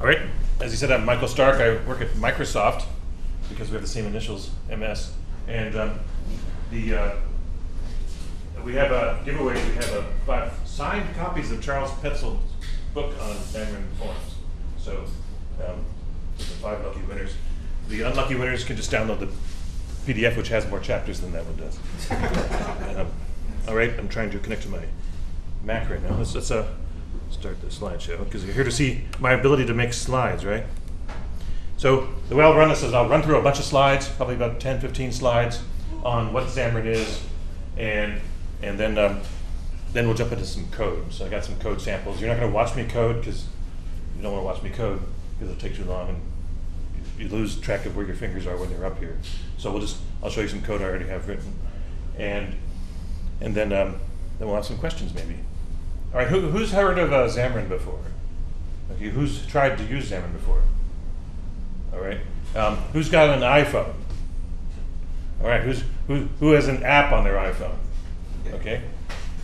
All right, as you said, I'm Michael Stark. I work at Microsoft because we have the same initials, MS. And um, the uh, we have a giveaway. We have a five signed copies of Charles Petzold's book on Xamarin Forms. So um, the five lucky winners. The unlucky winners can just download the PDF, which has more chapters than that one does. um, all right, I'm trying to connect to my Mac right now. Let's, let's uh, start the slideshow because you're here to see my ability to make slides, right? So the way I'll run this is I'll run through a bunch of slides, probably about 10, 15 slides on what Xamarin is, and and then um, then we'll jump into some code. So I got some code samples. You're not going to watch me code because you don't want to watch me code because it'll take too long and you lose track of where your fingers are when you're up here. So we'll just I'll show you some code I already have written, and and then um, then we'll have some questions maybe. All right, who, who's heard of uh, Xamarin before? Okay, who's tried to use Xamarin before? All right, um, who's got an iPhone? All right, who's who who has an app on their iPhone? Okay,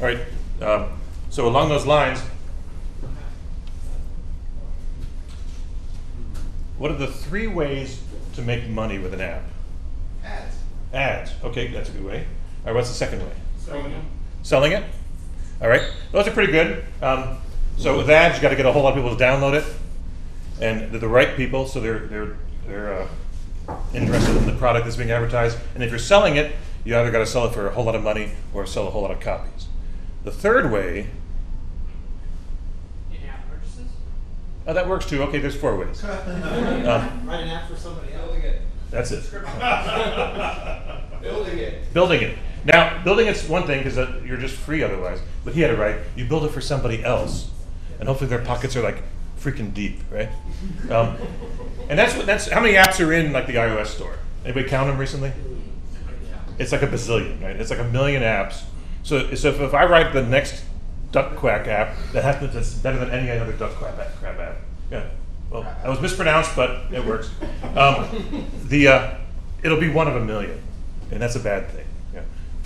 all right. Um, so along those lines, what are the three ways to make money with an app? Ads. Ads. Okay, that's a good way. All right, what's the second way? Selling them. Selling it. All right, those are pretty good. Um, so with ads, you got to get a whole lot of people to download it, and they're the right people, so they're they're they're uh, interested in the product that's being advertised. And if you're selling it, you either got to sell it for a whole lot of money or sell a whole lot of copies. The third way, In-app purchases? oh, that works too. Okay, there's four ways. Um, Write an app for somebody else. Building it. that's it. Building it. Building it. Now, building it's one thing because you're just free otherwise. But he had it right. You build it for somebody else, and hopefully their pockets are like freaking deep, right? Um, and that's what that's how many apps are in like the iOS store. Anybody count them recently? It's like a bazillion, right? It's like a million apps. So, so if, if I write the next Duck Quack app that happens that's better than any other Duck Quack app, crap app, yeah. Well, that was mispronounced, but it works. Um, the uh, it'll be one of a million, and that's a bad thing.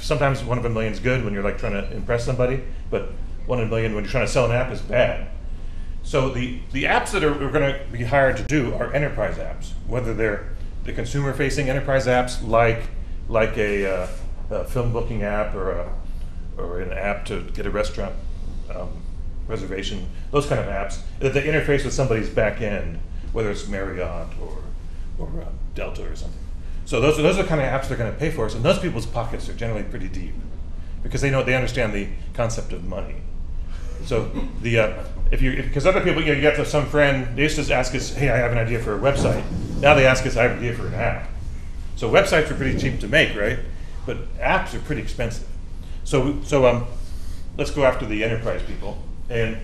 Sometimes one of a million is good when you're like trying to impress somebody, but one in a million when you're trying to sell an app is bad. So the, the apps that are, are going to be hired to do are enterprise apps, whether they're the consumer-facing enterprise apps like like a, uh, a film booking app or a, or an app to get a restaurant um, reservation, those kind of apps that interface with somebody's back end, whether it's Marriott or or uh, Delta or something. So those are, those are the kind of apps they're going to pay for us, and those people's pockets are generally pretty deep because they know they understand the concept of money. So the uh, if you because other people you know you get to some friend they used to ask us hey I have an idea for a website. Now they ask us I have an idea for an app. So websites are pretty cheap to make right? But apps are pretty expensive. So so um let's go after the enterprise people. And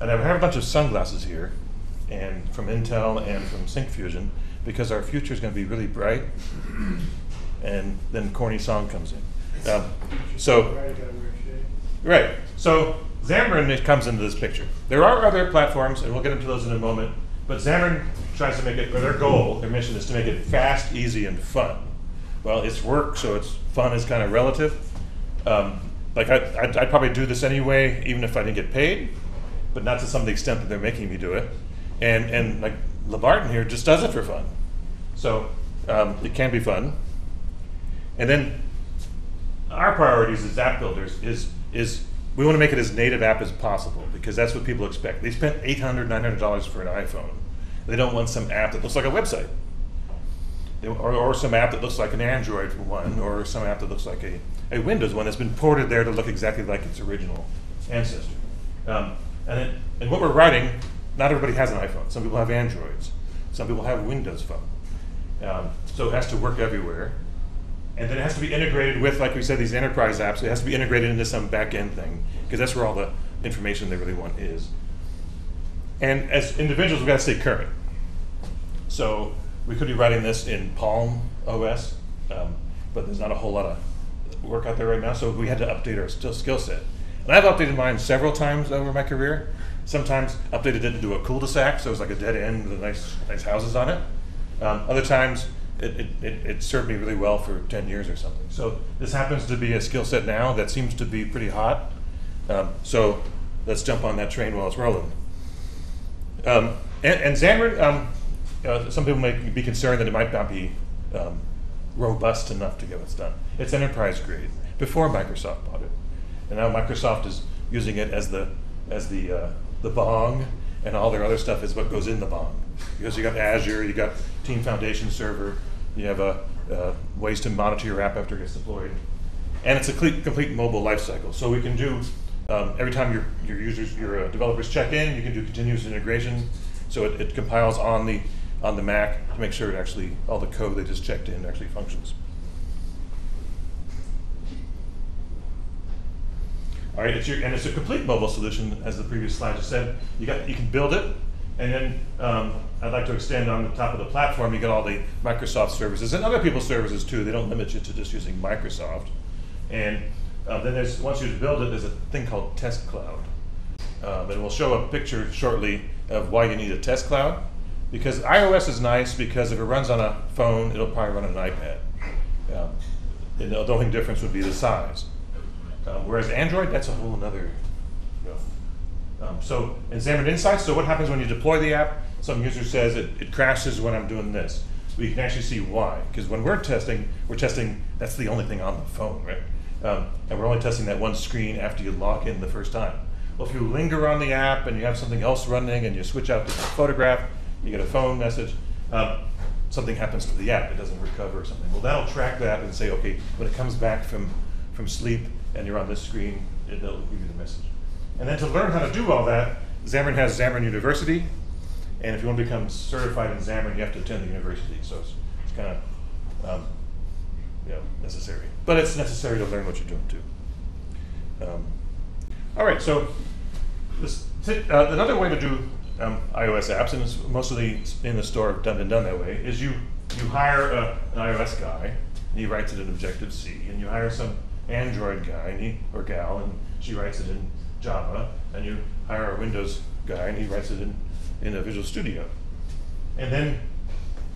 and I have a bunch of sunglasses here and from Intel and from SyncFusion because our future is going to be really bright and then corny song comes in um, so Right. So Xamarin comes into this picture. There are other platforms, and we'll get into those in a moment. But Xamarin tries to make it, or their goal, their mission is to make it fast, easy, and fun. Well, it's work, so it's fun is kind of relative. Um, like I, I'd, I'd probably do this anyway, even if I didn't get paid, but not to some of the extent that they're making me do it. And and like LeBarton here just does it for fun. So um, it can be fun. And then our priorities as app builders is is we want to make it as native app as possible because that's what people expect. They spent $800, $900 for an iPhone. They don't want some app that looks like a website. Or, or some app that looks like an Android one, or some app that looks like a, a Windows one that's been ported there to look exactly like its original ancestor. Um, and, it, and what we're writing, not everybody has an iPhone. Some people have Androids. Some people have Windows Phone. Um, so it has to work everywhere. And then it has to be integrated with, like we said, these enterprise apps. It has to be integrated into some back end thing because that's where all the information they really want is. And as individuals, we've got to stay current. So we could be writing this in Palm OS, um, but there's not a whole lot of work out there right now. So we had to update our skill set. And I've updated mine several times over my career. Sometimes updated it into a cul-de-sac, so it was like a dead end with nice, nice houses on it. Um, other times, it, it, it, it served me really well for 10 years or something. So this happens to be a skill set now that seems to be pretty hot. Um, so let's jump on that train while it's rolling. Um, and, and Xamarin, um, uh, some people may be concerned that it might not be um, robust enough to get what's done. It's enterprise grade before Microsoft bought it, and now Microsoft is using it as the as the uh, the bong, and all their other stuff is what goes in the bong. Because you got Azure, you got Team Foundation Server, you have a, uh, ways to monitor your app after it gets deployed, and it's a complete, complete mobile lifecycle. So we can do um, every time your your users, your uh, developers check in, you can do continuous integration. So it, it compiles on the on the Mac to make sure it actually all the code they just checked in actually functions. All right, it's your, and it's a complete mobile solution, as the previous slide just said. You got, you can build it, and then um, I'd like to extend on the top of the platform. You get all the Microsoft services and other people's services too. They don't limit you to just using Microsoft. And uh, then there's once you build it, there's a thing called Test Cloud, um, and we'll show a picture shortly of why you need a Test Cloud. Because iOS is nice because if it runs on a phone, it'll probably run on an iPad. Um, and the only difference would be the size. Uh, whereas Android, that's a whole other. You know. um, so in Xamarin Insights, so what happens when you deploy the app? Some user says it, it crashes when I'm doing this. We can actually see why. Because when we're testing, we're testing, that's the only thing on the phone, right? Um, and we're only testing that one screen after you log in the first time. Well, if you linger on the app and you have something else running and you switch out to the photograph, you get a phone message, um, something happens to the app, it doesn't recover or something. Well, that'll track that and say, okay, when it comes back from, from sleep, and you're on this screen, it'll give you the message. And then to learn how to do all that, Xamarin has Xamarin University, and if you want to become certified in Xamarin, you have to attend the university. So it's, it's kind of um, you know, necessary. But it's necessary to learn what you're doing too. Um, all right, so this, uh, another way to do um, iOS apps, and it's mostly in the store done and done that way, is you you hire a, an iOS guy, and he writes it in Objective C, and you hire some Android guy and he, or gal, and she writes it in Java, and you hire a Windows guy and he writes it in, in a Visual Studio. And then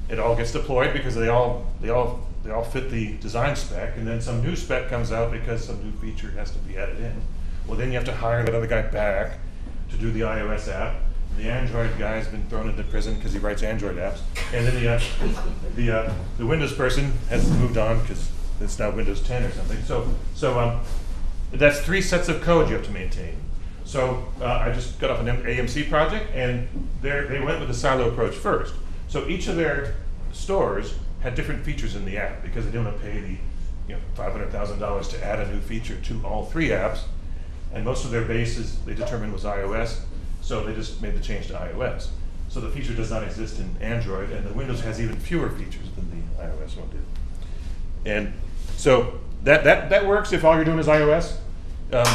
it all gets deployed because they all they all they all fit the design spec, and then some new spec comes out because some new feature has to be added in. Well, then you have to hire that other guy back to do the iOS app. The Android guy has been thrown into prison because he writes Android apps, and then the uh, the uh, the Windows person has moved on because it's now Windows 10 or something. So, so um, that's three sets of code you have to maintain. So uh, I just got off an AMC project, and they went with the silo approach first. So each of their stores had different features in the app because they didn't want to pay the you know, $500,000 to add a new feature to all three apps. And most of their bases they determined was iOS, so they just made the change to iOS. So the feature does not exist in Android, and the Windows has even fewer features than the iOS one did. And so that, that, that works if all you're doing is iOS. Um,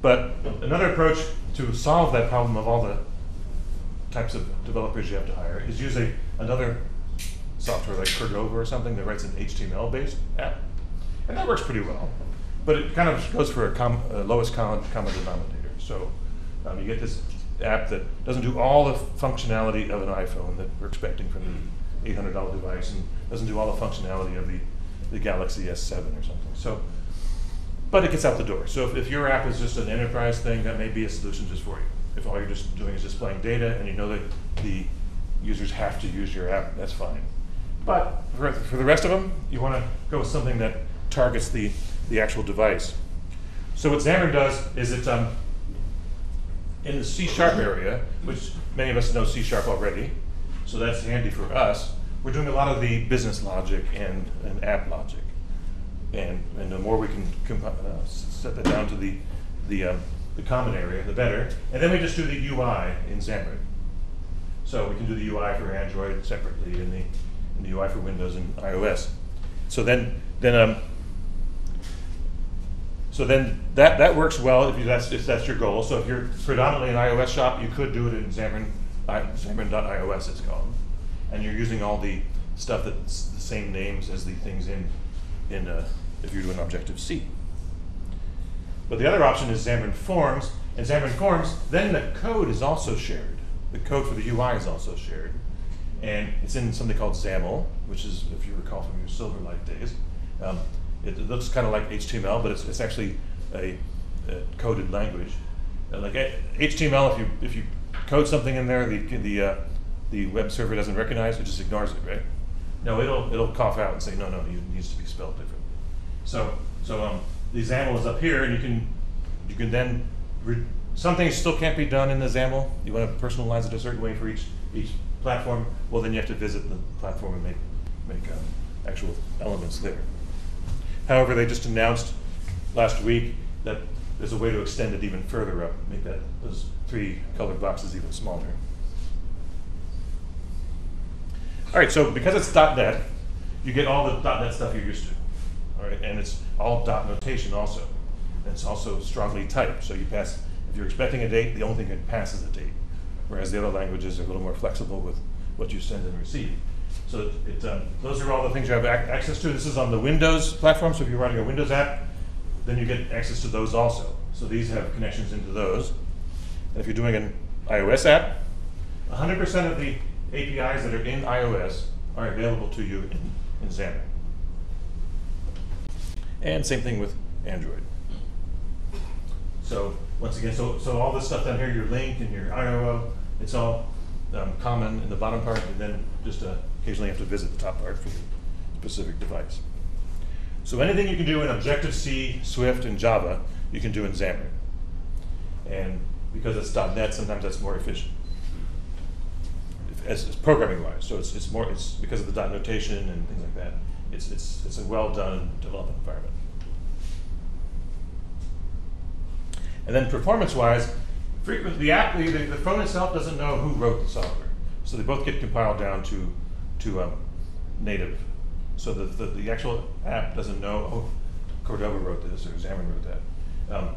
but another approach to solve that problem of all the types of developers you have to hire is a, another software like Cordova or something that writes an HTML-based app. And that works pretty well. But it kind of goes for a, com, lowest common, common denominator. So um, you get this app that doesn't do all the functionality of an iPhone that we're expecting from the $800 device and doesn't do all the functionality of the the Galaxy S7 or something. So, but it gets out the door. So if, if your app is just an enterprise thing, that may be a solution just for you. If all you're just doing is displaying data and you know that the users have to use your app, that's fine. But for, for the rest of them, you want to go with something that targets the, the actual device. So what Xamarin does is it um, in the C sharp area, which many of us know C sharp already, so that's handy for us we're doing a lot of the business logic and, and app logic. And, and the more we can uh, set that down to the, the, um, the common area, the better. And then we just do the UI in Xamarin. So we can do the UI for Android separately and the, and the UI for Windows and iOS. So then, then um, so then that, that works well if, you, that's, if that's your goal. So if you're predominantly an iOS shop, you could do it in Xamarin, Xamarin.ios it's called and you're using all the stuff that's the same names as the things in, in uh, if you're doing Objective-C. But the other option is Xamarin Forms, and Xamarin Forms, then the code is also shared. The code for the UI is also shared. And it's in something called XAML, which is, if you recall from your Silverlight days, um, it, it, looks kind of like HTML, but it's, it's actually a, a coded language. Uh, like HTML, if you if you code something in there, the the uh, the web server doesn't recognize, it just ignores it, right? No, it'll, it'll cough out and say, no, no, it needs to be spelled different. So, so, um, the XAML is up here and you can, you can then, some things still can't be done in the XAML. You wanna personalize it a certain way for each, each platform, well, then you have to visit the platform and make, make, um, actual elements there. However, they just announced last week that there's a way to extend it even further up, make that, those three colored boxes even smaller. All right, so because it's .NET, you get all the .NET stuff you're used to. All right, and it's all dot notation also. And it's also strongly typed, so you pass, if you're expecting a date, the only thing that passes a date. Whereas the other languages are a little more flexible with what you send and receive. So it, um, those are all the things you have ac- access to. This is on the Windows platform, so if you're running a Windows app, then you get access to those also. So these have connections into those. And if you're doing an iOS app, 100% of the APIs that are in iOS are available to you in, in Xamarin. And same thing with Android. So once again, so, so all this stuff down here, your LINQ and your IRO, it's all um, common in the bottom part, and then just uh, occasionally have to visit the top part for the specific device. So anything you can do in Objective-C, Swift, and Java, you can do in Xamarin. And because it's .NET, sometimes that's more efficient as, as programming wise. So it's, it's more, it's because of the dot notation and things like that. It's, it's, it's a well done development environment. And then performance wise, frequently the app, the, the phone itself doesn't know who wrote the software. So they both get compiled down to, to um, native. So the, the, the actual app doesn't know, oh, Cordova wrote this or Xamarin wrote that. Um,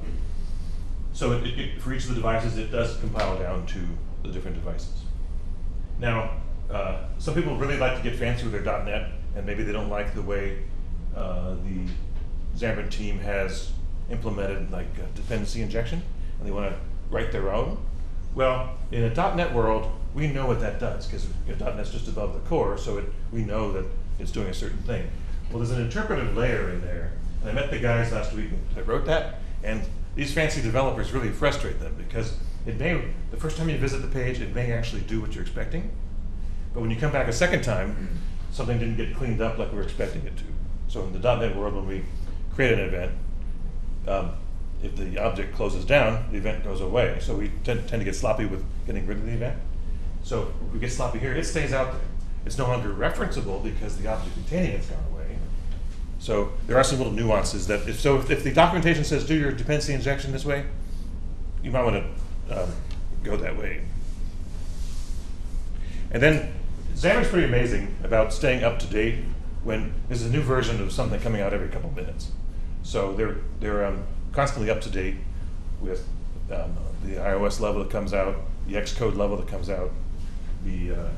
so it, it, for each of the devices, it does compile down to the different devices. Now, uh, some people really like to get fancy with their .NET, and maybe they don't like the way uh, the Xamarin team has implemented like dependency injection, and they want to write their own. Well, in a .NET world, we know what that does because you know, .NET's just above the core, so it, we know that it's doing a certain thing. Well, there's an interpretive layer in there, and I met the guys last week that wrote that, and these fancy developers really frustrate them because it may, the first time you visit the page, it may actually do what you're expecting. But when you come back a second time, something didn't get cleaned up like we were expecting it to. So in the .NET world, when we create an event, um, if the object closes down, the event goes away. So we tend, tend to get sloppy with getting rid of the event. So if we get sloppy here, it stays out there. It's no longer referenceable because the object containing it's gone away. So there are some little nuances that, if, so if, if the documentation says do your dependency injection this way, you might want to um, go that way. And then Xamarin's pretty amazing about staying up to date when there's a new version of something coming out every couple minutes. So they're they're um, constantly up to date with um, the iOS level that comes out, the Xcode level that comes out, the uh,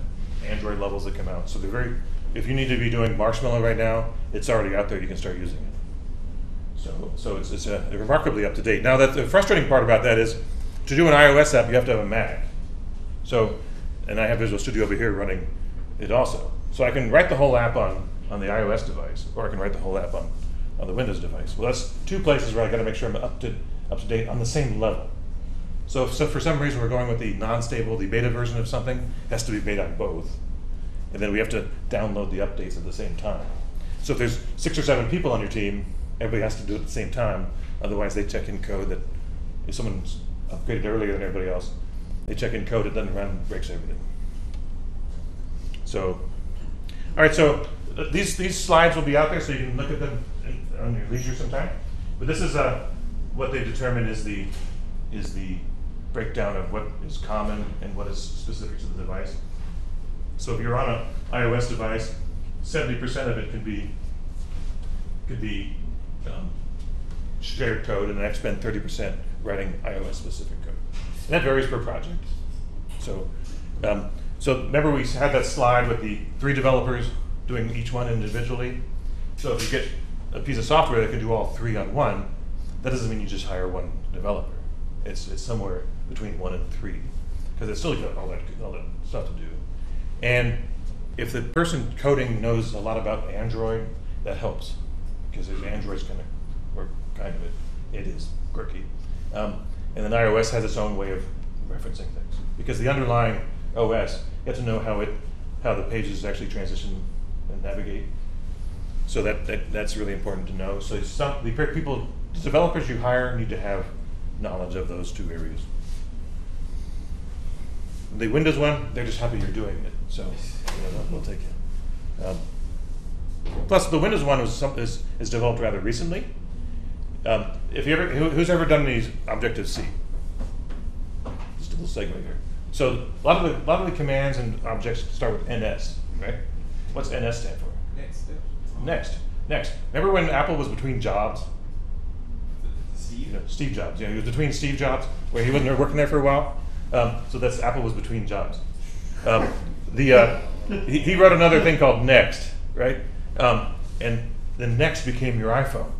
Android levels that come out. So they're very. If you need to be doing Marshmallow right now, it's already out there. You can start using it. So so it's it's uh, remarkably up to date. Now that the frustrating part about that is to do an iOS app, you have to have a Mac. So and I have Visual Studio over here running it also. So I can write the whole app on, on the iOS device, or I can write the whole app on, on the Windows device. Well, that's two places where I got to make sure I'm up to, up to date on the same level. So so for some reason we're going with the non-stable, the beta version of something, has to be made on both. And then we have to download the updates at the same time. So if there's six or seven people on your team, everybody has to do it at the same time. Otherwise, they check in code that if someone's upgraded earlier than everybody else, they check in code, it doesn't run, breaks everything. So, all right, so uh, these, these slides will be out there so you can look at them on your leisure sometime. But this is uh, what they've determined is the, is the breakdown of what is common and what is specific to the device. So if you're on an iOS device, 70% of it can be, could be um, shared code, and next spend 30% writing iOS specific code. And that varies per project. So, um, so remember we had that slide with the three developers doing each one individually. So if you get a piece of software that can do all three on one, that doesn't mean you just hire one developer. It's, it's somewhere between one and three, because it's still got all that, all that stuff to do. And if the person coding knows a lot about Android, that helps, because Android's kind of, or kind of it, it is quirky. Um, and then iOS has its own way of referencing things, because the underlying OS, you have to know how it, how the pages actually transition and navigate. So that, that that's really important to know. So some the people, developers you hire need to have knowledge of those two areas. The Windows one, they're just happy you're doing it, so you know, they'll take it. Um, plus, the Windows one was some, is, is developed rather recently. Um, if you ever, who, who's ever done these Objective C? Just a little segue here. So a lot of the, lot of the commands and objects start with NS, right? What's NS stand for? Next. Next, next. Remember when Apple was between jobs? Steve. You know, Steve Jobs. You know, he was between Steve Jobs, where he wasn't working there for a while. Um, so that's Apple was between jobs. Um, the uh, he, he wrote another thing called Next, right? Um, and then Next became your iPhone.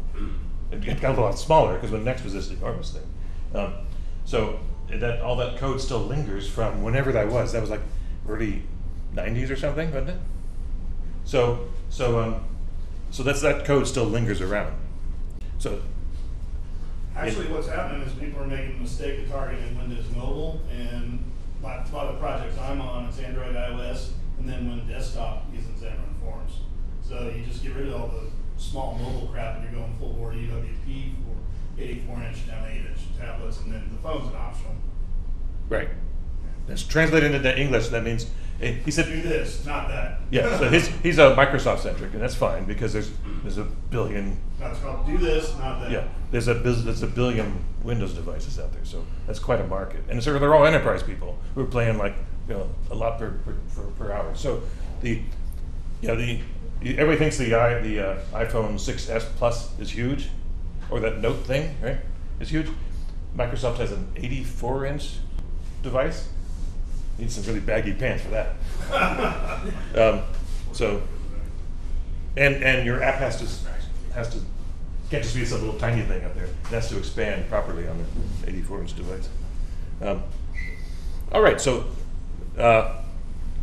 It got a lot smaller because when Next was this enormous thing. Um, so that all that code still lingers from whenever that was. That was like early '90s or something, wasn't it? So so um, so that's that code still lingers around. So Actually, what's happening is people are making the mistake of targeting Windows Mobile, and a lot of the projects I'm on, it's Android, iOS, and then when desktop using Xamarin Forms. So you just get rid of all the small mobile crap, and you're going full board UWP for 84 inch down 8 inch tablets, and then the phone's an optional. Right. That's translated into English. That means eh, he said. Do this, not that. yeah. So his, he's a Microsoft centric, and that's fine because there's there's a billion, That's called do this, not that. yeah. There's a biz- there's a billion Windows devices out there, so that's quite a market. And so they're all enterprise people who are playing like you know a lot per per, per, per hour. So the yeah the everybody thinks the i the uh, iPhone 6s Plus is huge, or that Note thing, right? Is huge. Microsoft has an 84 inch device. Need some really baggy pants for that. um, so, and and your app has to has to can't just be some little tiny thing up there. It has to expand properly on the 84 inch device. Um, all right, so uh,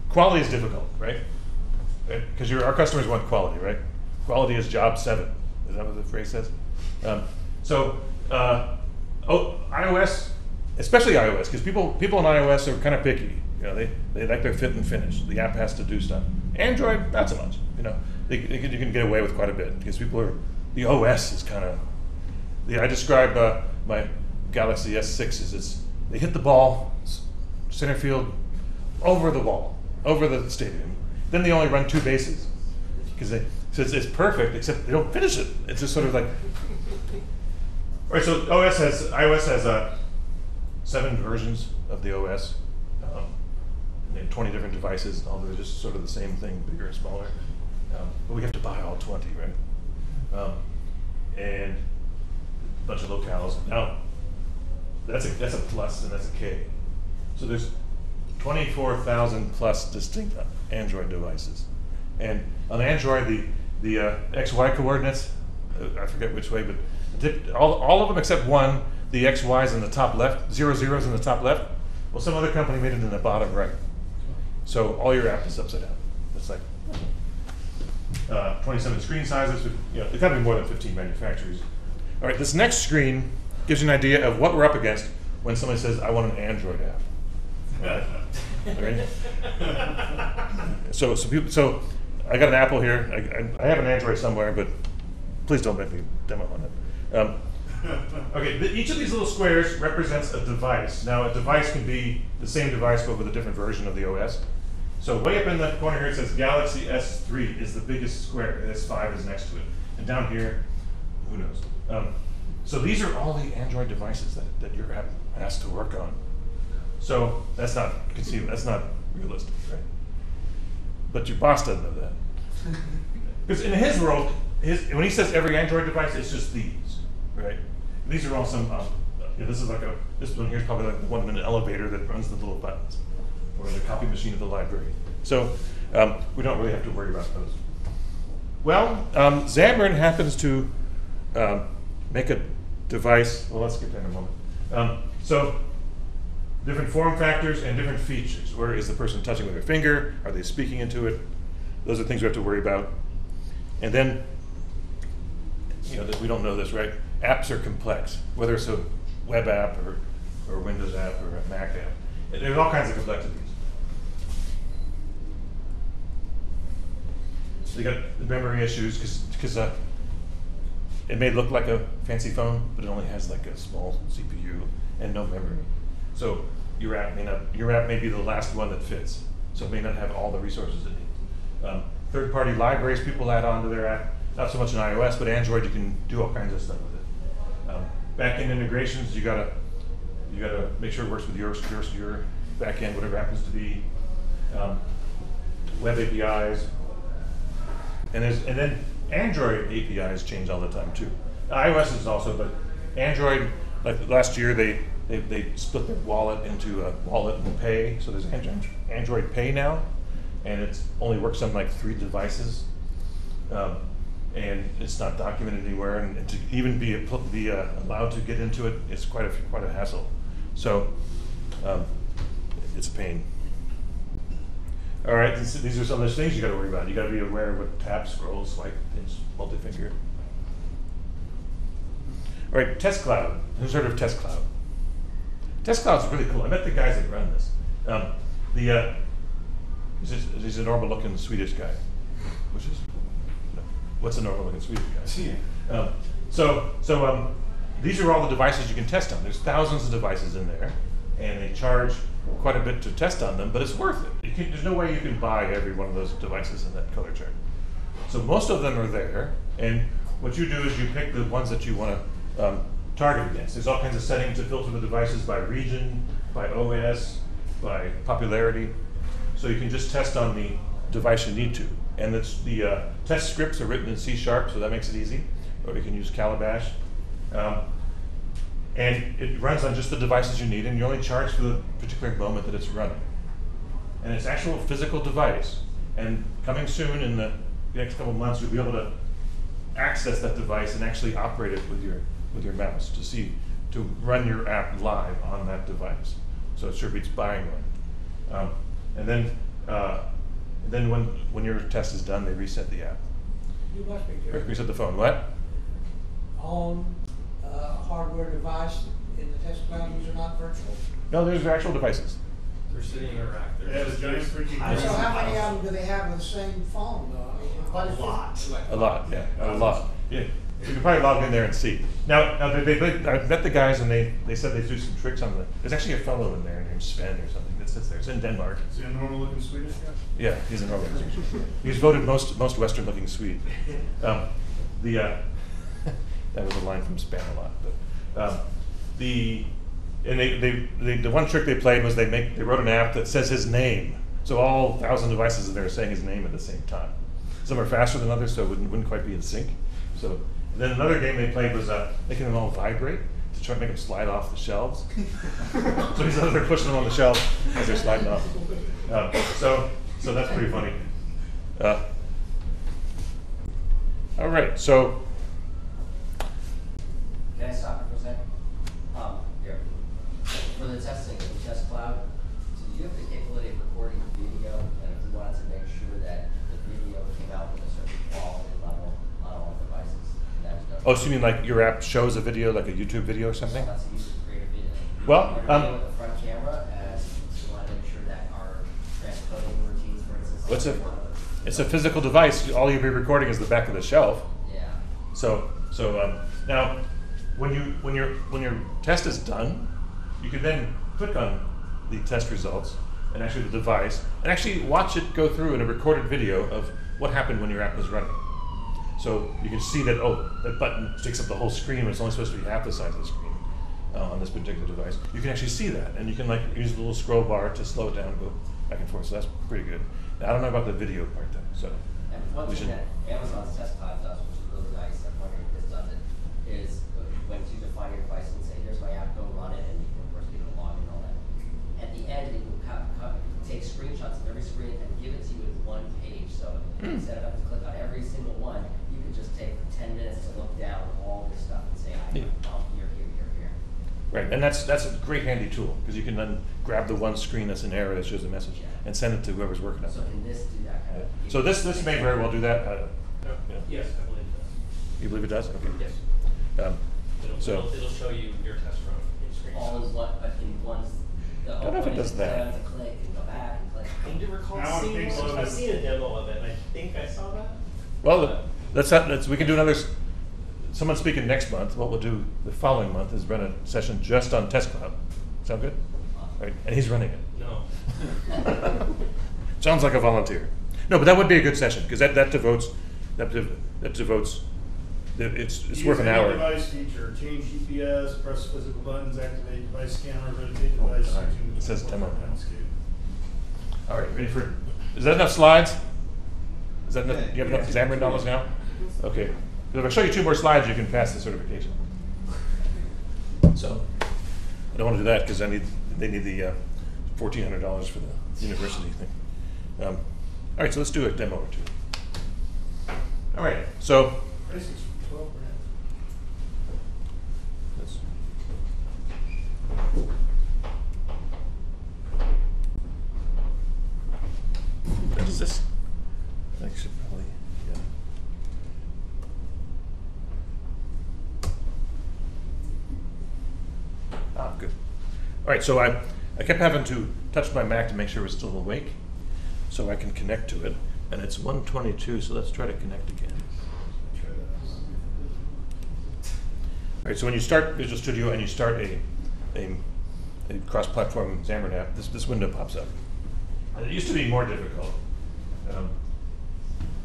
quality is difficult, right? Because our customers want quality, right? Quality is job seven. Is that what the phrase says? Um, so, uh, oh, iOS, especially iOS, because people people on iOS are kind of picky. You know, they, they like their fit and finish. The app has to do stuff. Android, not so much. You know, they, they can, you can get away with quite a bit because people are the OS is kind of. The, I describe uh, my Galaxy S6 as it's they hit the ball, center field, over the wall, over the stadium. Then they only run two bases because they so it's, it's perfect except they don't finish it. It's just sort of like. All right, so OS has iOS has uh, seven versions of the OS, um, and twenty different devices. All they're just sort of the same thing, bigger and smaller. Um, but we have to buy all twenty, right? Um, and a bunch of locales. Now, that's a that's a plus and that's a K. So there's 24,000 plus distinct Android devices. And on Android, the, the uh, XY coordinates, uh, I forget which way, but dip, all, all of them except one, the XY's in the top left, zero zeros in the top left. Well, some other company made it in the bottom right. So all your app is upside down. It's like uh, 27 screen sizes. You know, there's got to be more than 15 manufacturers. All right, this next screen gives you an idea of what we're up against when somebody says, I want an Android app. right? So, so, people, so I got an Apple here. I, I, I have an Android somewhere, but please don't make me demo on it. Um, okay, the, each of these little squares represents a device. Now, a device can be the same device but with a different version of the OS. So way up in the corner here it says Galaxy S3 is the biggest square. S5 is next to it. And down here, who knows? Um, so these are all the Android devices that, that you're asked to work on. So that's not conceivable. That's not realistic, right? But your boss doesn't know that. Because in his world, his, when he says every Android device, it's just these, right? These are all some. Um, yeah, this is like a. This one here is probably like the one in an elevator that runs the little buttons, or the copy machine of the library. So um, we don't really have to worry about those. Well, um, Xamarin happens to um, make a device. Well, let's get there in a moment. Um, so different form factors and different features. Where is the person touching with their finger? Are they speaking into it? Those are things we have to worry about. And then, you know, we don't know this, right? Apps are complex, whether it's a web app or, or Windows app or a Mac app. There's all kinds of complexities. So you got the memory issues because uh, it may look like a fancy phone, but it only has like a small CPU and no memory. So your app may not your app may be the last one that fits. So it may not have all the resources it needs. Um, third-party libraries people add on to their app. Not so much in iOS, but Android you can do all kinds of stuff with it. Um, back-end integrations you gotta you gotta make sure it works with your your, your back-end, whatever happens to be. Um, web APIs, and there's and then Android APIs change all the time too. iOS is also, but Android like last year they they, they split their wallet into a wallet and pay. So there's Android, Android Pay now, and it only works on like three devices, um, and it's not documented anywhere. And, and to even be be uh, allowed to get into it, it's quite a quite a hassle. So um, it's a pain. All right, these, these are some of those things you got to worry about. You got to be aware of what tap, scroll, swipe, pinch, multi-finger. All right, Test Cloud. Who's heard of Test Cloud? Test Cloud's really cool. I met the guys that run this. Um, the uh, he's, just, he's a normal-looking Swedish guy, which is what's a normal-looking Swedish guy? Um, so so um, these are all the devices you can test on. There's thousands of devices in there, and they charge quite a bit to test on them, but it's worth it. You can, there's no way you can buy every one of those devices in that color chart. So most of them are there, and what you do is you pick the ones that you want to um, target against. There's all kinds of settings to filter the devices by region, by OS, by popularity. So you can just test on the device you need to. And the uh, test scripts are written in C Sharp, so that makes it easy. Or you can use Calabash. Um, and it runs on just the devices you need, and you only charge for the particular moment that it's running. And it's actual physical device. And coming soon in the next couple months, you'll be able to access that device and actually operate it with your with your mouse to see to run your app live on that device. So it sure beats buying one. Um, and then uh, and then when when your test is done, they reset the app. You must be Or careful. reset the phone. What? On uh, hardware device in the test cloud, these are not virtual. No, there's actual devices. They're sitting in a rack. They're They have a just- giant freaking. I So don't- how many of them do they have with the same phone though? I mean, what A if lot. A lot, yeah, a lot. Yeah, you can probably log in there and see. Now, now they, they, I met the guys and they, they said they do some tricks on the. There's actually a fellow in there named Sven or something that sits there. It's in Denmark. Is he a normal looking Swedish guy? Yeah, he's a Norwegian. He's voted most most Western-looking Swede. Um, the uh, that was a line from Spam a lot, but um, the and they, they, they the one trick they played was they make they wrote an app that says his name, so all thousand devices in there are saying his name at the same time. Some are faster than others, so it wouldn't, wouldn't quite be in sync. So then another game they played was uh, making them all vibrate to try to make them slide off the shelves. so he's out there pushing them on the shelf as they're sliding off. Um, so so that's pretty funny. Uh, all right, so Can I stop for a second? Um, here, for the testing, the test cloud, do you have the capability of recording video? And if you wanted to make sure that the video came out with a certain quality level on all devices, that was done. Oh, so you mean like your app shows a video, like a YouTube video or something? That's a user created video. Well, um, with the front camera, as you want to make sure that our transcoding routines, for instance. What's a? are- It's a physical device. All you'll be recording is the back of the shelf. Yeah. So, so um, now, when you when your when your test is done, you can then click on the test results and actually the device and actually watch it go through in a recorded video of what happened when your app was running. So you can see that oh that button takes up the whole screen, but it's only supposed to be half the size of the screen uh, on this particular device. You can actually see that, and you can like use the little scroll bar to slow it down, and go back and forth. So that's pretty good. Now, I don't know about the video part though. So And one we thing should- that Amazon's test cloud does, which is really nice, I'm wondering if this does it, is when you define your device and say, here's my app, go run it, and you can, of course, it a log and all that. At the end, it will take screenshots of every screen and give it to you in one page, so Hmm. instead of having to click on every single one, you could just take ten minutes to look down all this stuff and say, I, Yeah. here, here, here, here. Right, and that's that's a great handy tool because you can then grab the one screen that's an error that shows the message and send it to whoever's working on So it. can this do that kind Yeah. of? So this this may very well do that. Uh, yeah. Yes, I believe it You believe it does? Okay. does. Yes. Um, It'll, So- it'll, it'll show you your test run in screenshots. All in one, but in one, the don't know if it point does is to that. have to click and go back and click. I do recall Now I'm seeing, thinking I've seen a demo of it, and I think I saw that. Well, let's, have- let's, we can do another, s- someone speaking next month, what we'll do the following month is run a session just on Test Cloud. Sound good? All right, and he's running it. No. Sounds like a volunteer. No, but that would be a good session, because that, that devotes, that dev- that devotes, that it's, it's worth an Use any hour. Device feature, change GPS, press physical buttons, activate device scanner, rotate oh, device. all right. to It says demo. landscape. All right, ready for, is that enough slides? Is that enough, Yeah, do you have enough yeah. Xamarin Dollars now? Okay, if I show you two more slides, you can pass the certification. So, I don't wanna do that, because I need, they need the uh, fourteen hundred dollars for the university thing. Um, All right, so let's do a demo or two. All right, so, Prices for twelve grand. What is this? Yeah. Ah, good. All right, so I, I kept having to touch my Mac to make sure it was still awake, so I can connect to it. And it's one twenty-two, so let's try to connect again. All right, so when you start Visual Studio and you start a, a, a cross-platform Xamarin app, this, this window pops up. And it used to be more difficult. Um,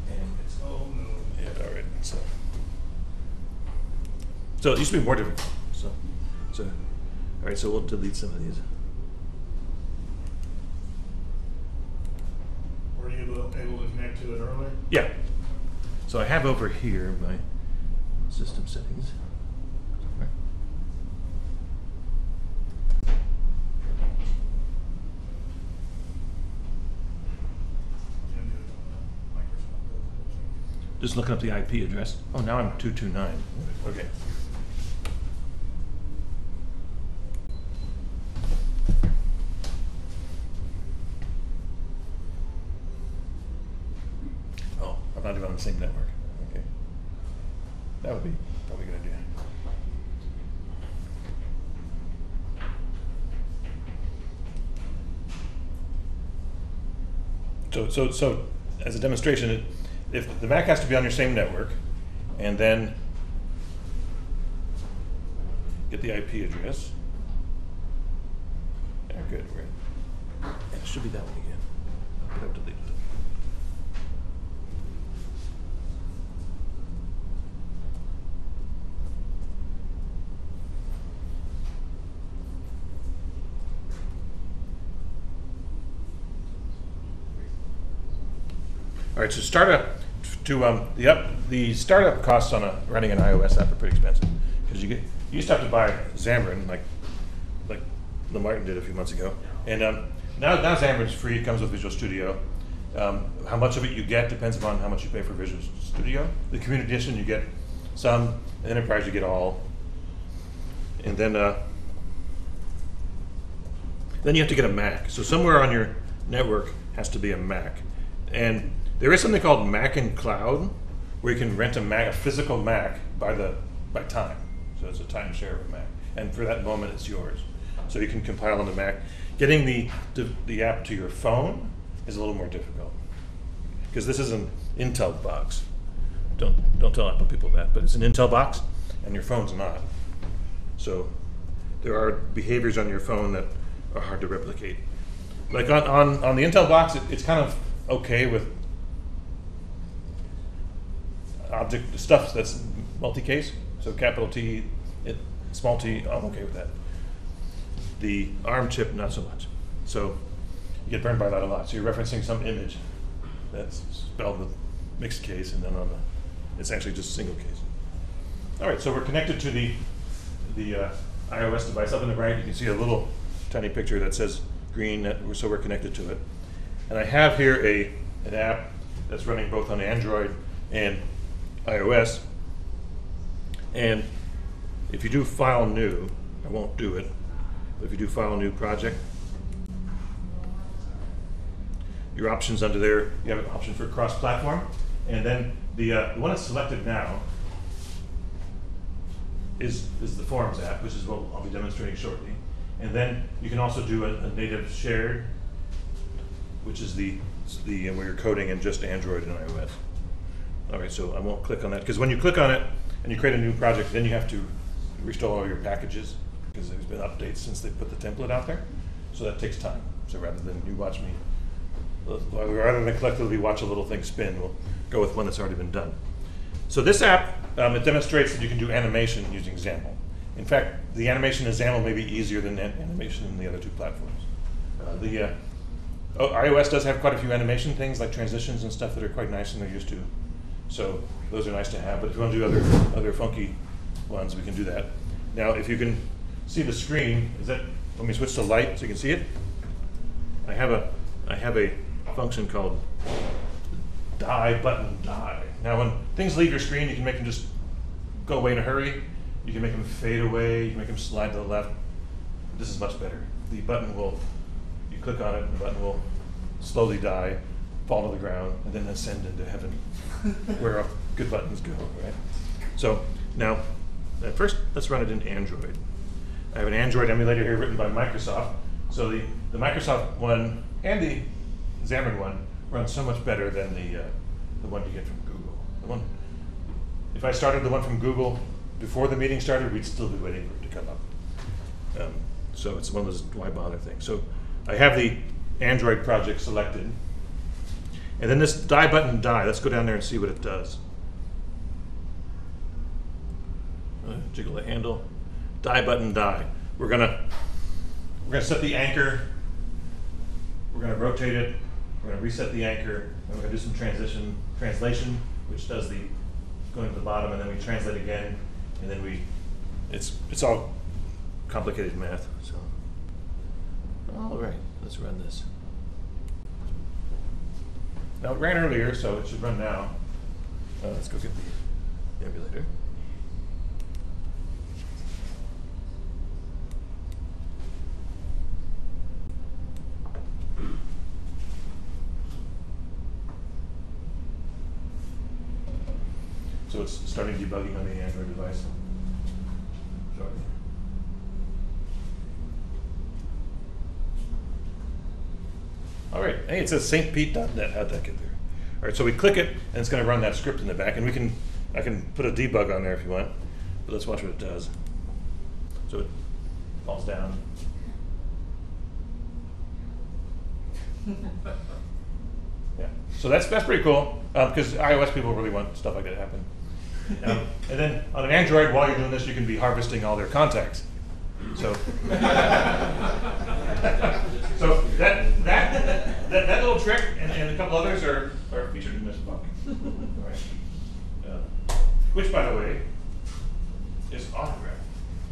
and it's, Oh, yeah, all right, so. So it used to be more difficult, so, so, all right, so we'll delete some of these. Were you able to connect to it earlier? Yeah. So I have over here my system settings. Can do it on the Microsoft Build. Just looking up the IP address. Oh, now I'm two two nine. Okay. Oh, I'm not even on the same network. Okay. That would be probably a good idea. So, so, so, as a demonstration, if the Mac has to be on your same network, and then get the IP address. Yeah, good, it should be that one again. But I've deleted it. All right, so startup to um, the up the startup costs on a running an iOS app are pretty expensive because you get you used to have to buy Xamarin like like the Martin did a few months ago, and um, now now Xamarin's free. It comes with Visual Studio. Um, how much of it you get depends upon how much you pay for Visual Studio. The Community Edition you get some, Enterprise you get all, and then uh, then you have to get a Mac. So somewhere on your network has to be a Mac. And there is something called MacinCloud, where you can rent a Mac, a physical Mac by the by time. So it's a time share of a Mac, and for that moment, it's yours. So you can compile on the Mac. Getting the the, the app to your phone is a little more difficult because this is an Intel box. Don't don't tell Apple people that, but it's an Intel box, and your phone's not. So there are behaviors on your phone that are hard to replicate. Like on, on, on the Intel box, it, it's kind of okay with object stuff that's multi-case. So capital T, it, small t, I'm okay with that. The ARM chip, not so much. So you get burned by that a lot. So you're referencing some image that's spelled with mixed case, and then on the, it's actually just single case. All right, so we're connected to the the uh, iOS device. Up in the right, you can see a little tiny picture that says green, so we're connected to it. And I have here a an app that's running both on Android and iOS. And if you do File New, I won't do it, but if you do File New Project, your options under there, you have an option for cross-platform, and then the, uh, the one that's selected now is, is the Forms app, which is what I'll be demonstrating shortly. And then you can also do a, a native shared, which is the, the, uh, where you're coding in just Android and iOS. Right, so I won't click on that, because when you click on it and you create a new project, then you have to restore all your packages, because there's been updates since they put the template out there. So that takes time. So rather than you watch me, rather than collectively watch a little thing spin, we'll go with one that's already been done. So this app, um, it demonstrates that you can do animation using XAML. In fact, the animation in XAML may be easier than an- animation in the other two platforms. Uh, the uh, oh, iOS does have quite a few animation things like transitions and stuff that are quite nice and they're used to. So those are nice to have. But if you want to do other other funky ones, we can do that. Now, if you can see the screen, is that? Let me switch to light so you can see it. I have a I have a function called die button die. Now, when things leave your screen, you can make them just go away in a hurry. You can make them fade away. You can make them slide to the left. This is much better. The button will, you click on it, and the button will slowly die, fall to the ground, and then ascend into heaven, where all good buttons go, right? So now, uh, first, let's run it in Android. I have an Android emulator here written by Microsoft. So the, the Microsoft one and the Xamarin one run so much better than the, uh, the one you get from Google. The one, if I started the one from Google before the meeting started, we'd still be waiting for it to come up. Um, so it's one of those why bother things. So I have the Android project selected. And then this die button die, let's go down there and see what it does. Uh, jiggle the handle, die button die. We're gonna we're gonna set the anchor. We're gonna rotate it. We're gonna reset the anchor. And we're gonna do some transition translation, which does the going to the bottom, and then we translate again, and then we it's it's all complicated math. So all right, let's run this. Now it ran earlier, so it should run now. Uh, let's go get the emulator. So it's starting debugging on the Android device. Sorry. All right, hey, it says stpete.net. How'd that get there? All right, so we click it, and it's going to run that script in the back, and we can, I can put a debug on there if you want, but let's watch what it does. So it falls down. Yeah, so that's that's pretty cool because iOS people really want stuff like that to happen. Um, and then on an Android, while you're doing this, you can be harvesting all their contacts. So, so that, that that that little trick and, and a couple others are, are featured in this book. Right. Uh, which, by the way, is autographed,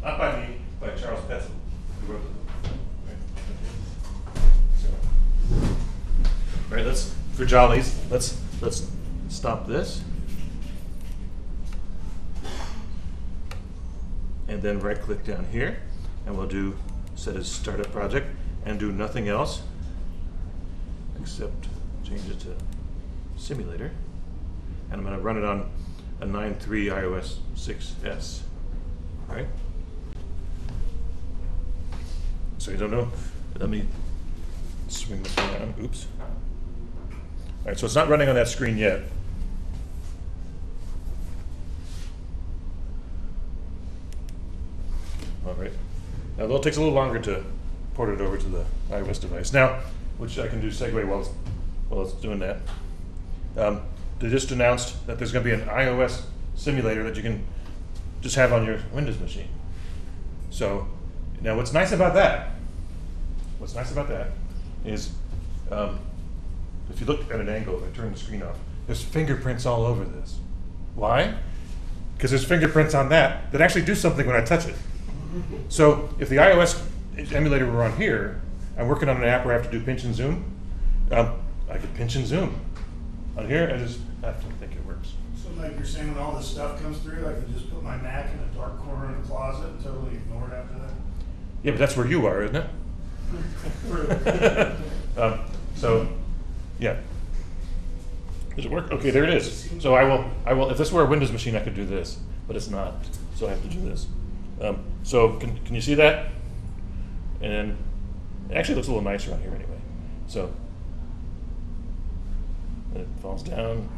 not by me, by Charles Petzold, who wrote the book. Right. So. All right, let's, for jollies, let's, let's stop this. And then right click down here and we'll do set as startup project and do nothing else except change it to simulator. And I'm gonna run it on a 9.3 iOS 6S, right? So you don't know, let me swing this around, oops. All right, so it's not running on that screen yet. All right. Now, it takes a little longer to port it over to the iOS device. Now, which I can do segue while it's, while it's doing that. Um, they just announced that there's going to be an iOS simulator that you can just have on your Windows machine. So, now what's nice about that, what's nice about that is um, if you look at an angle, I turn the screen off, there's fingerprints all over this. Why? Because there's fingerprints on that that actually do something when I touch it. So if the iOS emulator were on here, I'm working on an app where I have to do pinch and zoom. Um, I could pinch and zoom. On here, I just have to think it works. So like you're saying, when all this stuff comes through, I can just put my Mac in a dark corner in a closet and totally ignore it after that? Yeah, but that's where you are, isn't it? um, so, yeah. Does it work? Okay, there it is. So I will, I will. If this were a Windows machine, I could do this, but it's not. So I have to do this. Um, so can can you see that? And then it actually looks a little nicer on here anyway. So it falls down.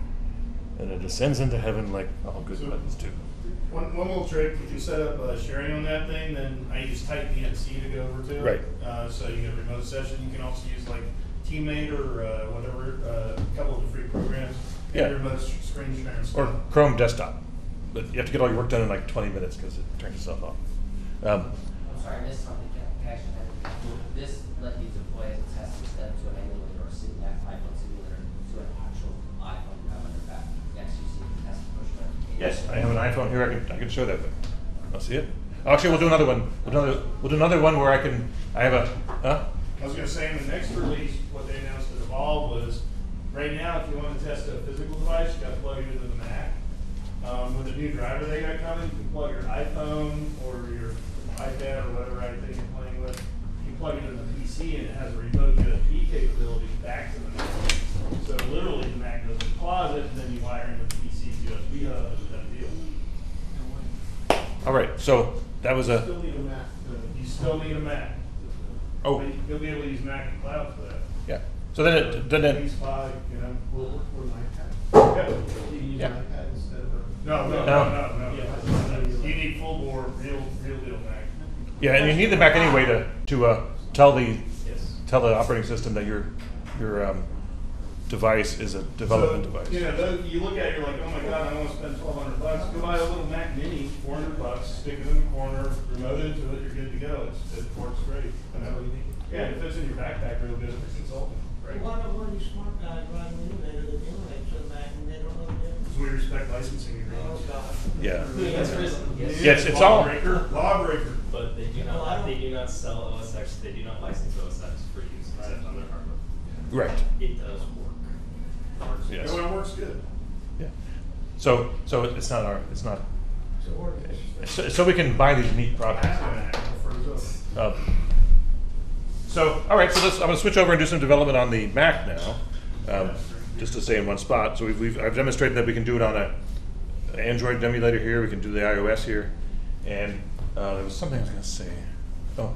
and it ascends into heaven like all good So- buttons do. One, one little trick, if you set up uh, sharing on that thing, then I use TightVNC to go over to it. Right. Uh, so you get a remote session, you can also use like Teammate or, uh, whatever, uh, a couple of the free programs. Yeah. Remote s- screen sharing stuff. Or Chrome desktop, but you have to get all your work done in like twenty minutes because it turns itself off. Um, I'm sorry, I missed something, can can I actually, will this let you deploy as a test instead to an emulator or simulator, iPhone simulator to an actual iPhone you have on your back? Next, you see the test push notification. Yes, I have an iPhone here. I can I can show that. I'll see it. Actually, we'll do another one. We'll do another, we'll do another one where I can. I have a. Huh? I was gonna say, in the next release, what they announced at Evolve was, right now, if you wanna test a physical device, you gotta plug it into the Mac. Um, with the new driver they got coming, you can plug your iPhone or your iPad or whatever iPad you're playing with, you plug it in the PC and it has a remote USB capability back to the Mac. So literally, the Mac goes in the closet, and then you wire in the PC's USB hub, and done deal. All right. So that was a. Still need a Mac, uh, you still need a Mac. Oh. But You'll be able to use MacinCloud for that. Yeah. So then it then it. These five, you know. Will work with an iPad? Yeah. You can use Yeah. an iPad instead of a. No, no, No. no, no, no. You need full bore, real, real deal Mac. Yeah, and you need the Mac anyway to to uh, tell the Yes. tell the operating system that your your um, device is a development So, device. You know, though, you look at it, you're like, oh my god, I don't wanna spend twelve hundred bucks, go buy a little Mac mini, four hundred bucks, stick it in the corner, remote into it, you're good to go, it's, it works great. you know? Yeah, it fits in your backpack real good for consulting, right? Why don't one of you smart guys run an innovator that emulates the Mac and they don't know the difference? So we respect licensing Oh, agreements. God. Yeah. The answer is yes. It's- it's all- Lawbreaker, lawbreaker. But they do No, I not, don't- they do not sell OSX, they do not license OSX for use except on their hardware. Right. It does work. Yes. Everyone works good. Yeah. So so it's not our it's not. It's ordinance. So, so we can buy these neat I products. have an Mac, I'll froze. Um, so, all right, so let's, I'm gonna switch over and do some development on the Mac now, um, just to stay in one spot. So we've, we've, I've demonstrated that we can do it on a Android emulator here, we can do the iOS here, and, uh, there was something I was gonna say. Oh,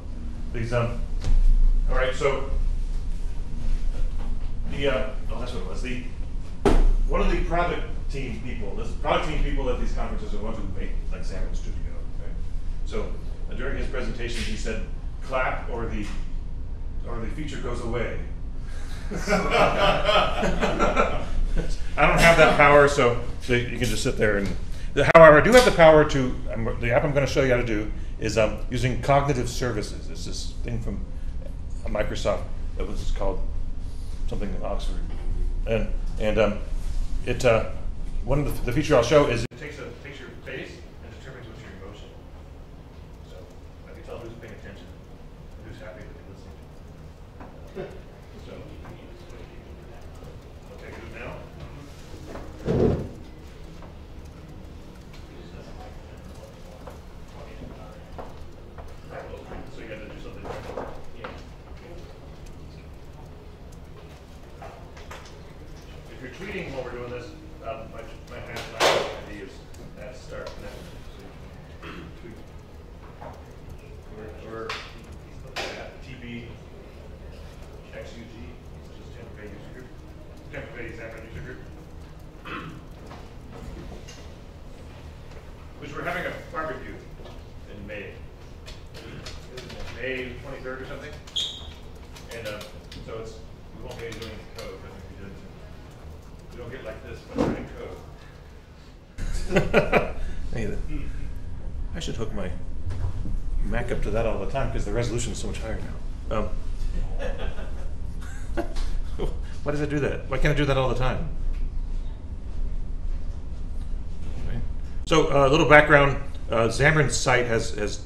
these, um, all right, so, the, uh, oh, that's what it was, the, one of the product team people, this product team people at these conferences are the ones who make like Xamarin Studio, right? So uh, during his presentation, he said, "Clap or the or the feature goes away." I don't have that power, so, so you can just sit there and. However, I do have the power to. Um, the app I'm going to show you how to do is um, using cognitive services. It's this thing from Microsoft that was called something in Oxford, and and um, it uh, one of the, the feature I'll show is it takes a takes your face and determines what's your emotion. So I can tell who's paying attention, who's happy that they're listening. So okay, good now. So you got to do something. Yeah. If you're tweeting while we're doing this, um, my, my, my ID is at start connect. So you can tweet. We're, we're at TB XUG, which is Tampa Bay User Group, Tampa Bay Xamarin User Group. Which we're having a barbecue in May. May twenty-third or something. And, uh, so it's, we won't be doing code, I think we did. We don't get like this when we're in code. Hey, the- I should hook my Mac up to that all the time because the resolution is so much higher now. Um, why does it do that? Why can't it do that all the time? Okay. So uh, a little background: uh, Xamarin's site has has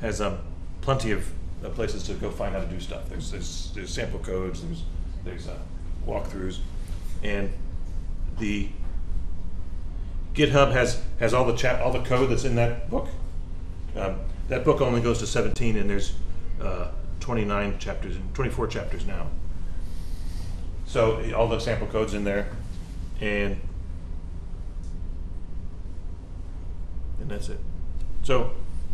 has um, plenty of uh, places to go find how to do stuff. There's there's, there's sample codes. There's there's uh, walkthroughs, and the GitHub has has all the chat all the code that's in that book. Um, that book only goes to 17, and there's uh, 29 chapters and 24 chapters now. So all the sample codes in there, and and that's it. So,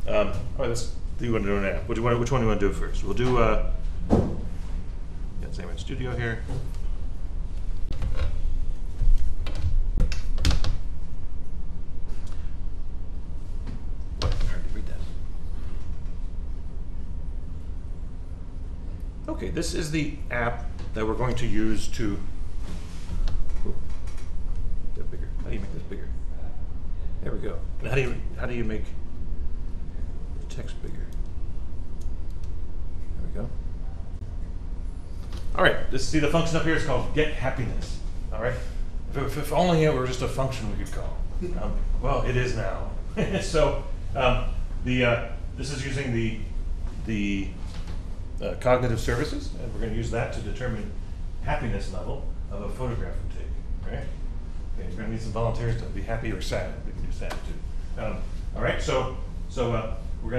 um, all right, let's do you want to do do you want, which one do you want to do first? We'll do. Uh, got Xamarin Studio here. Okay, this is the app that we're going to use to. Get bigger. How do you make this bigger? There we go. And how do you how do you make the text bigger? There we go. All right. This see the function up here is called get happiness. All right. If, if, if only it were just a function we could call. Um, well, it is now. so um, the uh, this is using the the uh, cognitive services, and we're going to use that to determine happiness level of a photograph we take. Right? Okay, we're going to need some volunteers to be happy or sad. We can do sad too. Um, all right. So so uh, we're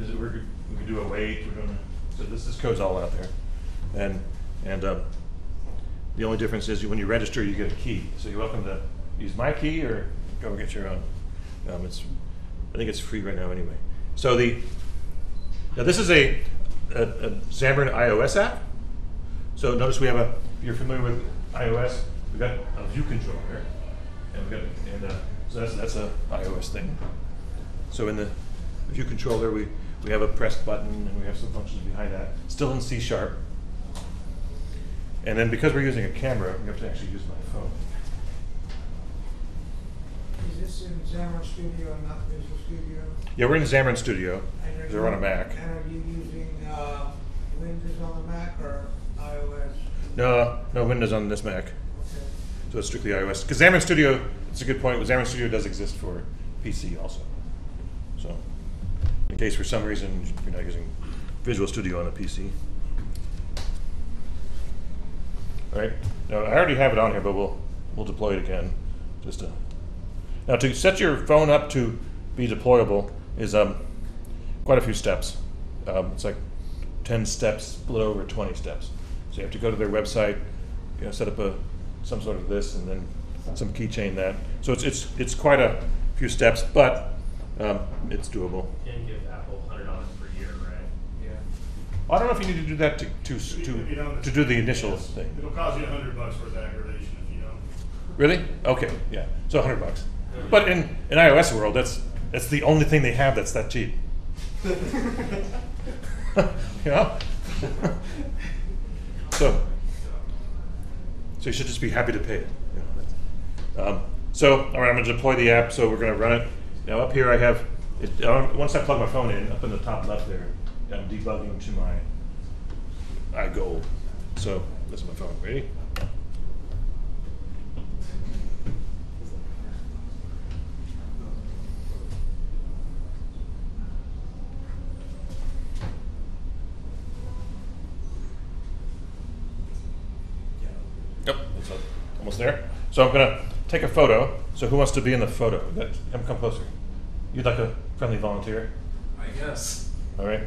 is it, we're, we can do a wait. We're gonna so this this code's all out there, and and uh, the only difference is when you register, you get a key. So you're welcome to use my key or go get your own. Um, it's, I think it's free right now anyway. So the now this is a, a, a Xamarin iOS app. So notice we have a. If you're familiar with iOS, we've got a view controller, and we have got and uh, so that's that's a iOS thing. So in the view controller, we we have a press button and we have some functions behind that. Still in C sharp. And then because we're using a camera, we have to actually use my phone. Is this in Xamarin Studio and not Visual Studio? Yeah, we're in Xamarin Studio. And They're on a Mac. And are you using, uh, Windows on the Mac or iOS? No, no Windows on this Mac. Okay. So it's strictly iOS. Because Xamarin Studio, it's a good point. Xamarin Studio does exist for PC also. So, in case for some reason you're not using Visual Studio on a PC. All right. Now I already have it on here, but we'll we'll deploy it again. Just to now to set your phone up to be deployable is um quite a few steps. Um, it's like ten steps split over twenty steps. So you have to go to their website, you know, set up a some sort of this, and then some keychain that. So it's it's it's quite a few steps, but um, it's doable. Can give Apple hundred dollars per year, right? Yeah. I don't know if you need to do that to to to, don't- to do the initial yes. thing. It'll cost you a hundred bucks worth of aggravation if you don't. Really? Okay, yeah. So hundred bucks. But in in iOS world, that's that's the only thing they have that's that cheap. know. so so you should just be happy to pay it. Um, so all right, I'm going to deploy the app. So we're going to run it. Now up here I have it, uh, once I plug my phone in, up in the top left there, I'm debugging to my iGold. So this is my phone. Ready? Yep, it's uh, almost there. So I'm gonna take a photo. So who wants to be in the photo? Come, come closer. You'd like a friendly volunteer? I guess. All right.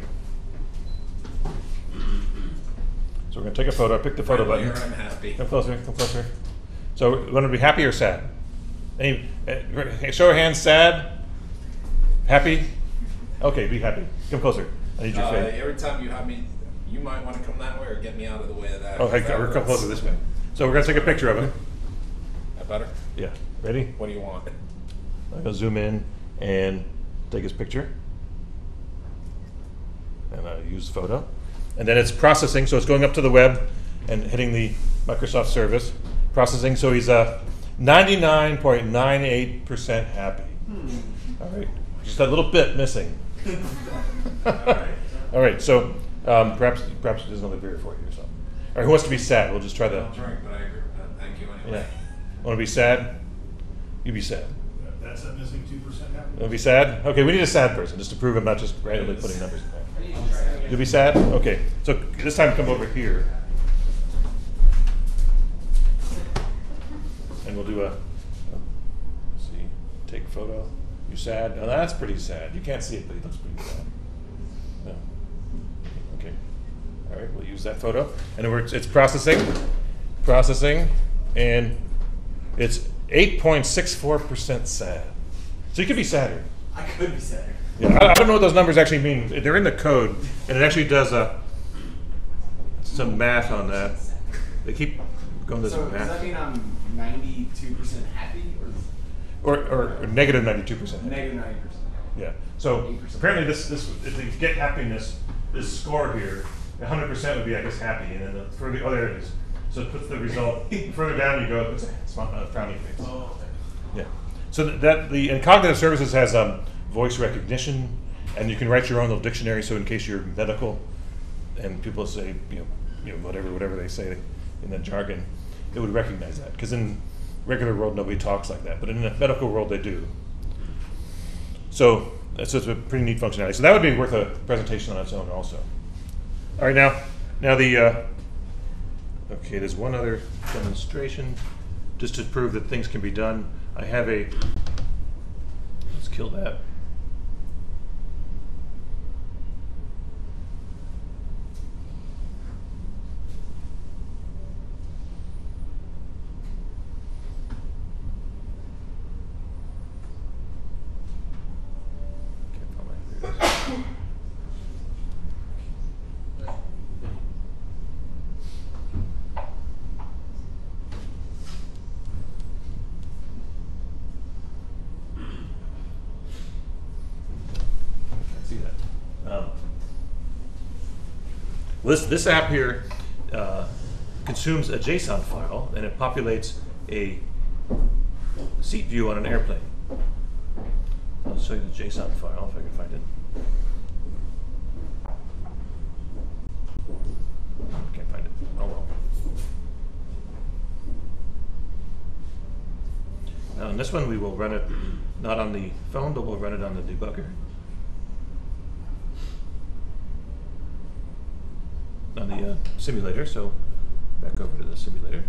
So we're gonna take a photo. Pick the photo button. I'm happy. Come closer. Come closer. So you want to be happy or sad? Any? Uh, show of hands. Sad. Happy. Okay, be happy. Come closer. I need your Uh, face. every time you have me, you might want to come that way or get me out of the way of that. Okay, we're come closer this way. So we're gonna take a picture of him. That better? Yeah. Ready? What do you want? I'm gonna zoom in and take his picture. And I use the photo. And then it's processing, so it's going up to the web and hitting the Microsoft service. Processing, so he's uh, 99.98% happy. All right, just a little bit missing. All right, so um, perhaps perhaps there's another beer for you or something. All right, who wants to be sad? We'll just try the. don't drink, but I agree with that. Thank you Yeah. Anyway. Want to be sad? You be sad. That's that missing two percent happiness. You'll be sad? Okay, we need a sad person just to prove I'm not just randomly putting numbers in there. You'll be sad? Okay, so this time come over here. And we'll do a, let's see, take photo. You sad? No, that's pretty sad. You can't see it, but he looks pretty sad. No. Okay. All right, we'll use that photo. And then we're, it's processing, processing, and it's 8.64% sad. So you could be sadder. I could be sadder. Yeah, I, I don't know what those numbers actually mean. They're in the code, and it actually does uh, some math on that. They keep going to So some does that mean I'm ninety-two percent happy or Or, or, negative 92%. negative ninety percent? Yeah. So apparently, this, this if you get happiness, this score here hundred percent would be, I guess, happy, and then the, for the other areas, so it puts the result, further down you go, it's a frowny face. Oh, okay. Yeah. So th- that the and cognitive services has um, voice recognition, and you can write your own little dictionary. So in case you're medical, and people say you know, you know whatever whatever they say in that jargon, it would recognize that. Because in regular world nobody talks like that, but in the medical world they do. So so it's a pretty neat functionality. So that would be worth a presentation on its own also. All right, now now the uh, okay. There's one other demonstration just to prove that things can be done. I have a. Let's kill that. Can't find my- here it is. Can't see that. Um, well, this, this app here uh, consumes a JSON file and it populates a seat view on an airplane. I'll show you the JSON file if I can find it. Can't find it. Oh well. Now, on this one, we will run it not on the phone, but we'll run it on the debugger. On the uh, simulator, so back over to the simulator.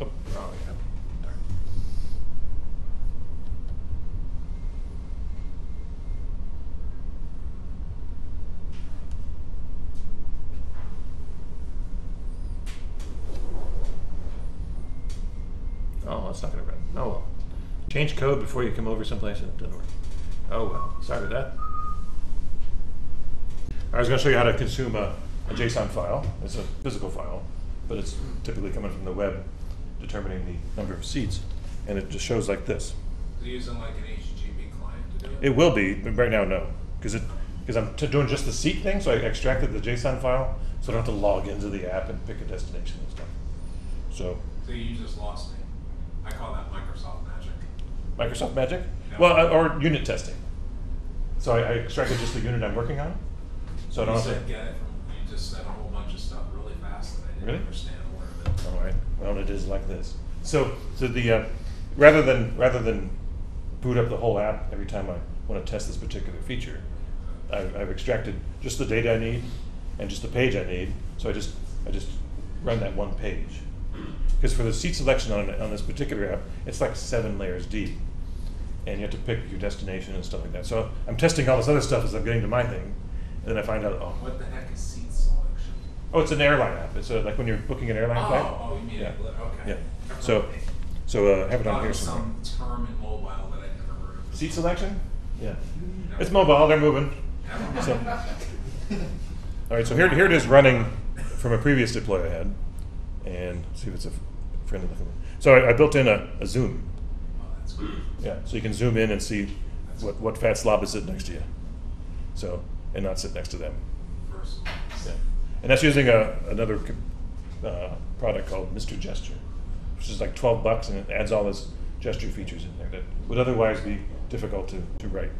Oh, wrong, yeah. Darn. Oh, that's not gonna run. Oh well. Change code before you come over someplace and it doesn't work. Oh well, sorry about that. I was gonna show you how to consume a, a JSON file. It's a physical file, but it's typically coming from the web, determining the number of seats, and it just shows like this. Is it using like an HTTP client to do it? It will be, but right now, no, because it because I'm t- doing just the seat thing, so I extracted the JSON file, so I don't have to log into the app and pick a destination and stuff. So So you just lost me. I call that. Microsoft Magic, Yeah. well, uh, or unit testing. So I, I extracted just the unit I'm working on, so I don't you have to. said get it from, you just said a whole bunch of stuff really fast that I didn't Really? understand a word of it. All right. Well, it is like this. So, so the uh, rather than rather than boot up the whole app every time I want to test this particular feature, I've, I've extracted just the data I need and just the page I need. So I just I just run that one page. Because for the seat selection on on this particular app, it's like seven layers deep, and you have to pick your destination and stuff like that. So I'm testing all this other stuff as I'm getting to my thing, and then I find out, oh, What the heck is seat selection? oh, it's an airline app. It's uh like when you're booking an airline Oh, flight. oh, you mean yeah. it, okay. Yeah. So, so uh, have it on here somewhere. some term in mobile that I'd never heard of. Seat selection? Yeah. Never- It's mobile, they're moving. So, all right, so here, here it is running from a previous deploy I had. And see if it's a friendly looking one. So I, I built in a, a zoom. Oh, that's good. Yeah, so you can zoom in and see what, what fat slob is sitting next to you. So, and not sit next to them. First. Yeah. And that's using a, another uh, product called Mr. Gesture, which is like 12 bucks and it adds all this gesture features in there that would otherwise be difficult to, to write.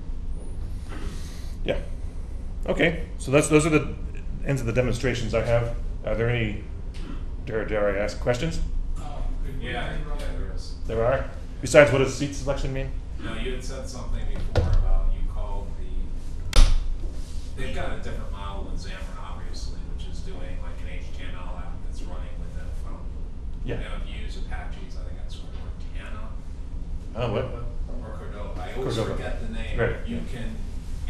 Yeah. Okay, so that's, those are the ends of the demonstrations I have. Are there any, dare, dare I ask, questions? Yeah, yeah, there is. There are? Besides, what does seat selection mean? No, you had said something before about you called the, they've got a different model than Xamarin, obviously, which is doing like an HTML app that's running within a phone. Yeah. And if you use Apache's, I think that's Cortana Oh, what? or Cordova. I always Cordova. forget the name. Right, You can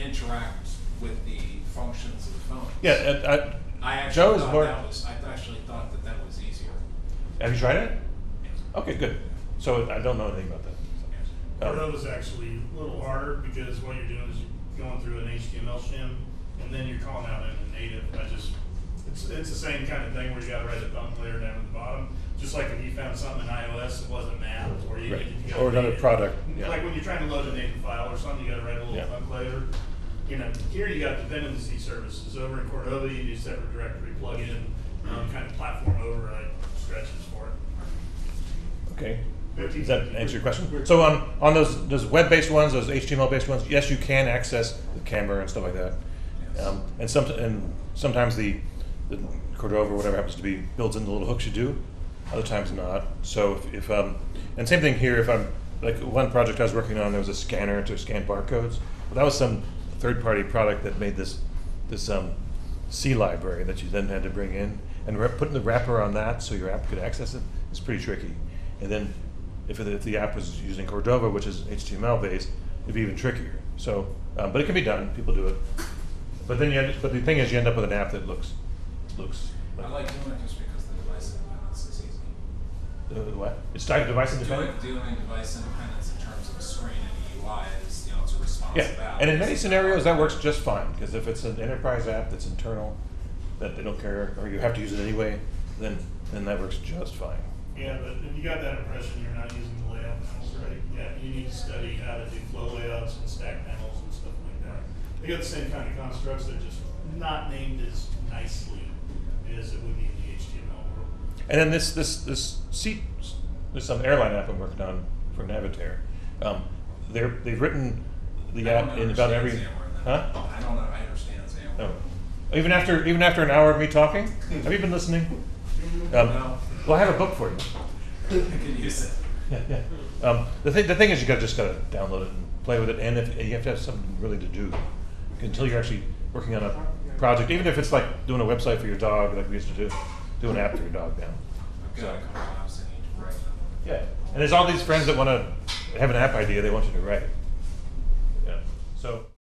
interact with the functions of the phone. Yeah, uh, I uh, Joe actually is thought more. that was, I actually thought that that was easier. Have you tried it? Okay, good. So I don't know anything about that. Um, Cordova's actually a little harder because what you're doing is you're going through an HTML shim and then you're calling out in a native, I just, it's, it's the same kind of thing where you gotta write a thumb layer down at the bottom. Just like if you found something in iOS that wasn't mapped, or you. Right. you Or another it. product, yeah. Like when you're trying to load a native file or something, you gotta write a little Yeah. thumb layer. You know, here you got dependency services, over in Cordova, you do separate directory plugin, um, kind of platform override stretches for it. Okay. Does that answer your question? So on, on those, those web-based ones, those HTML-based ones, yes, you can access the camera and stuff like that. Um, and some, and sometimes the, the Cordova or whatever happens to be builds in the little hooks you do, other times not. So if, if, um, and same thing here, if I'm, like one project I was working on, there was a scanner to scan barcodes. But that was some third-party product that made this, this, um, C library that you then had to bring in. And putting the wrapper on that so your app could access it. it is pretty tricky. And then if, it, if the app was using Cordova, which is HTML based, it'd be even trickier. So, um, but it can be done. People do it. But then you, end, but the thing is, you end up with an app that looks, looks. I like doing it just because the device independence is easy. Uh, what? It's device Doing, independent. doing device independence in terms of a screen and the UI is, you know, it's a responsive Yeah, app. and in many scenarios that works just fine because if it's an enterprise app that's internal, that they don't care, or you have to use it anyway, then then that works just fine. Yeah, but if you got that impression, you're not using the layout panels right. Yeah, you need to study how to do flow layouts and stack panels and stuff like that. They got the same kind of constructs, they're just not named as nicely as it would be in the HTML world. And then this this this seat, this some airline app I'm working on for Navitaire. Um, they're they've written the app in about every, Xamarin, huh? I don't know, I understand Xamarin. Oh. Even after even after an hour of me talking, have you been listening? Um, Well, I have a book for you. I can use it. Yeah, yeah. Um, the thing, the thing is, you gotta just gotta download it and play with it, and if and you have to have something really to do until you're actually working on a project, even if it's like doing a website for your dog, like we used to do, do an app for your dog now. I've got a couple apps I need to write. Yeah, and there's all these friends that want to have an app idea they want you to write. Yeah, so.